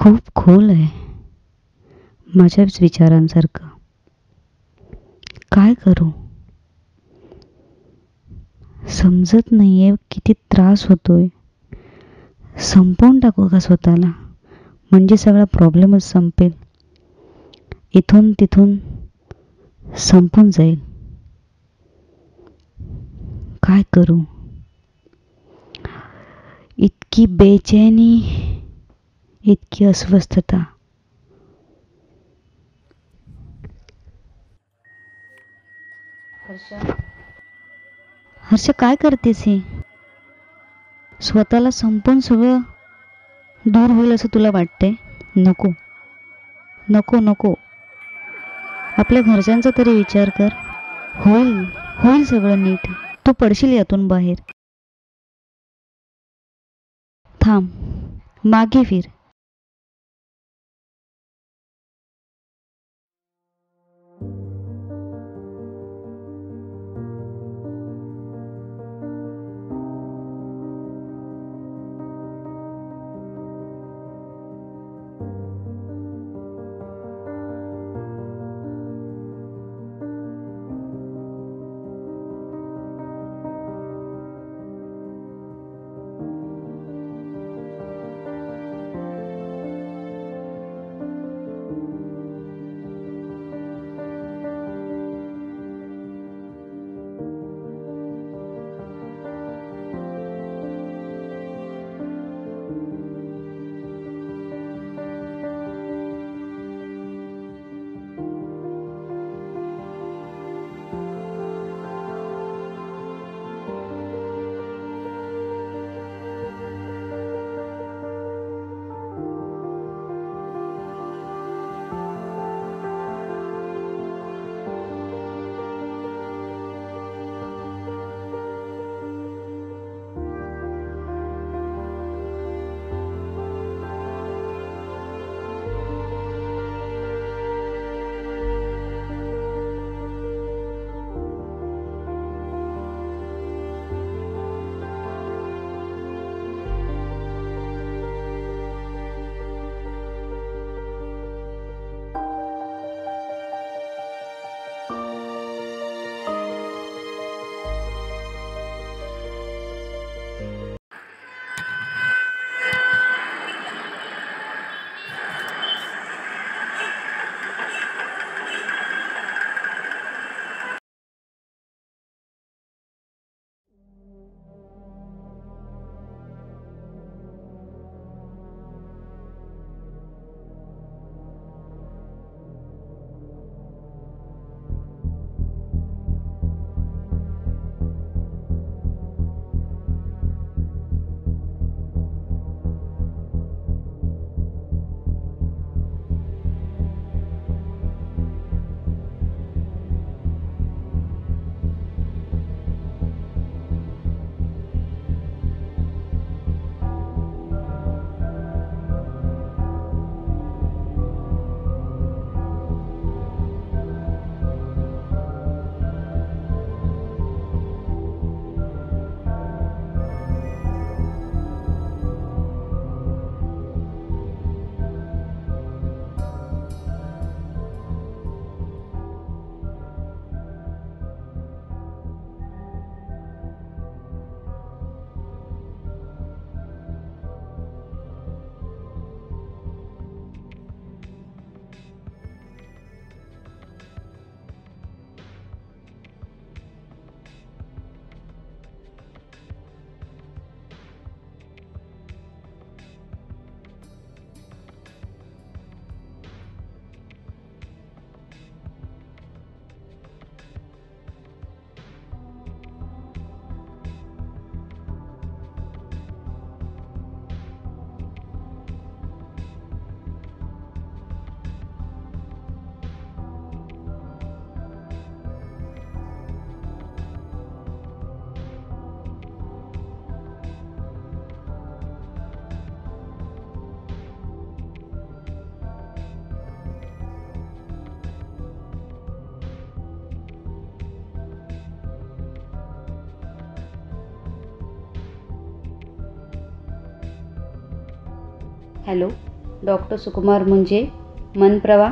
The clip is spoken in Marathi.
खूप खोल आहे. माझ्याच विचारांसारखं. काय करू? समजत नाही आहे किती त्रास होतोय. संपवून टाकू का स्वतःला? म्हणजे सगळा प्रॉब्लेमच संपेल. इथून तिथून संपून जाईल. काय करू? इतकी बेचैनी इतकी अस्वस्थता. हर्ष? काय करतेस हे? स्वतःला संपून सगळं दूर होईल असं तुला वाटतंय? नको. नको नको. आपल्या घरच्यांचा तरी विचार कर. होईल होईल सगळं नीट. तू पडशील यातून बाहेर. थांब. मागे फिर. Hello doctor Sukumar Munje Manprabha.